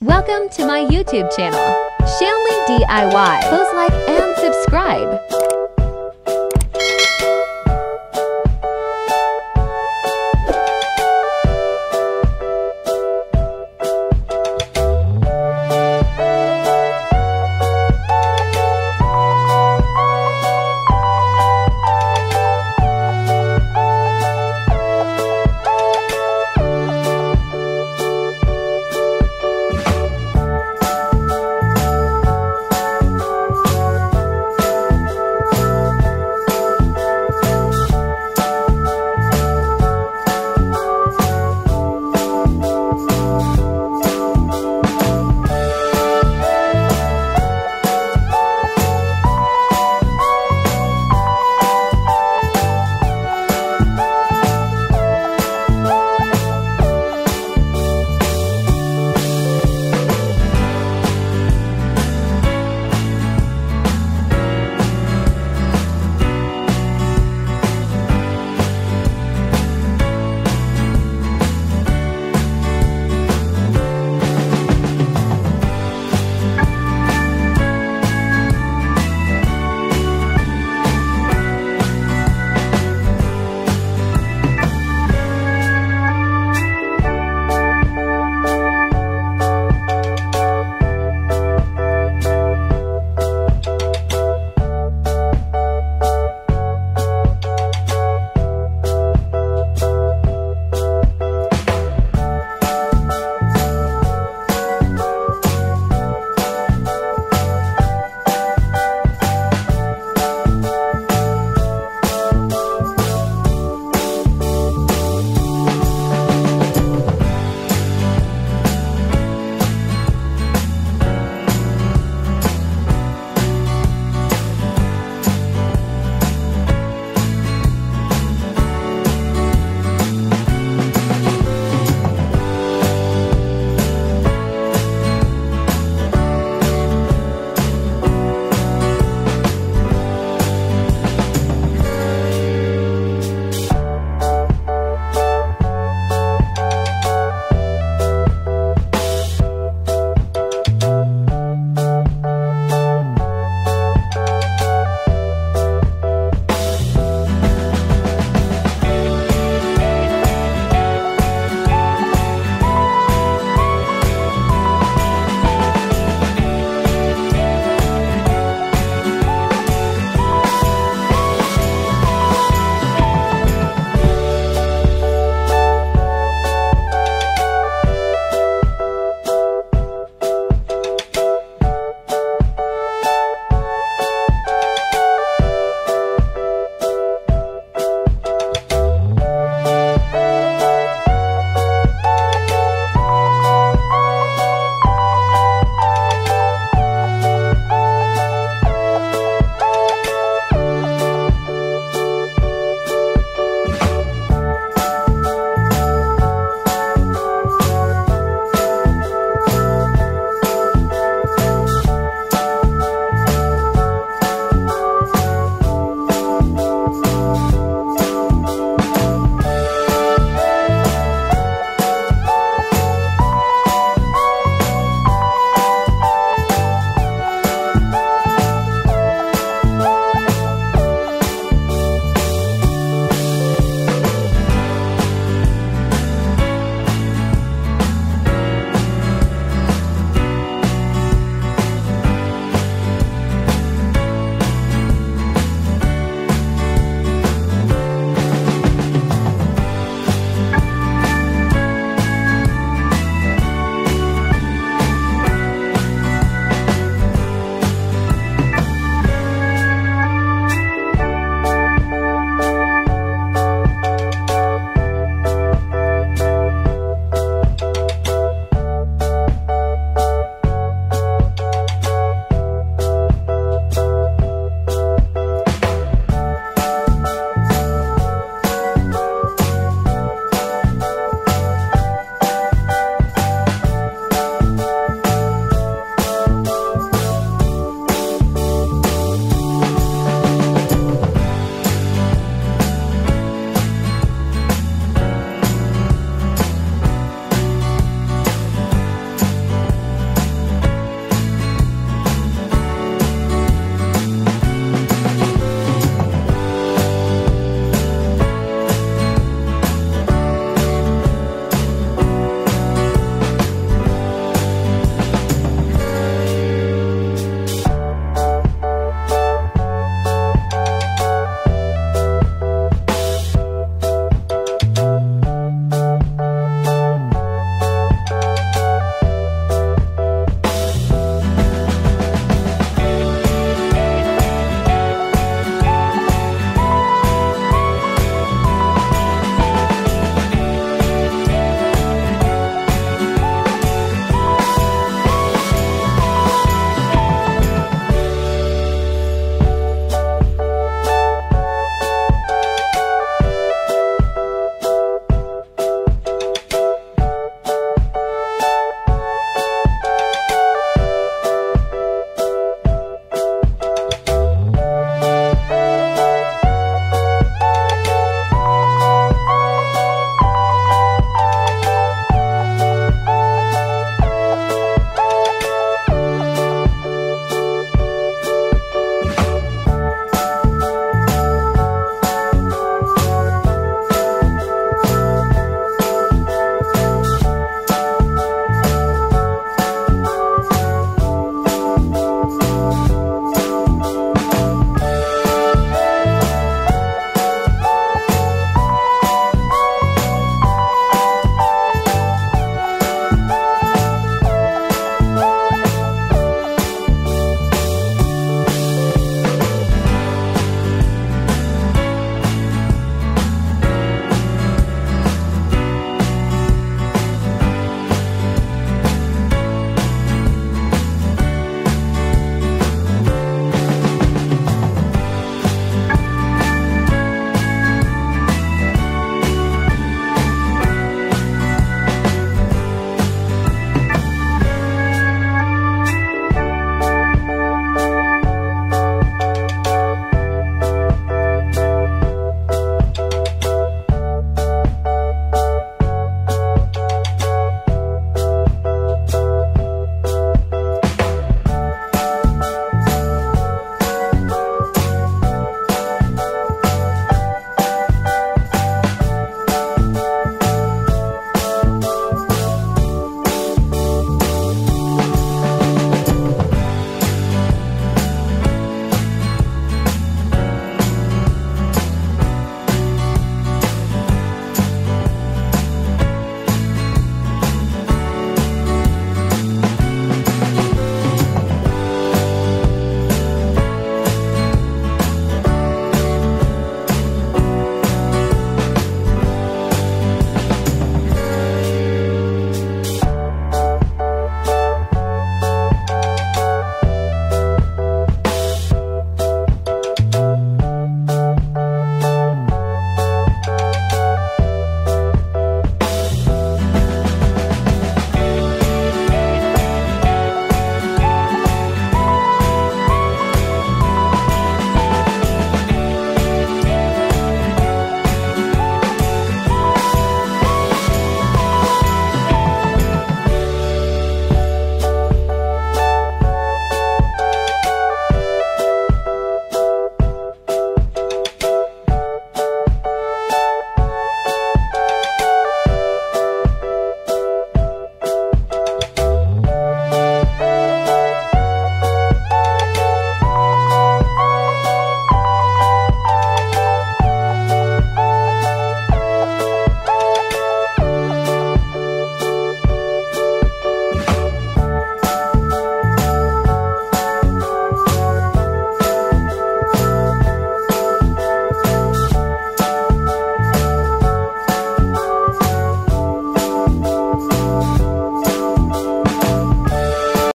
Welcome to my YouTube channel, Shanley DIY. Please like and subscribe.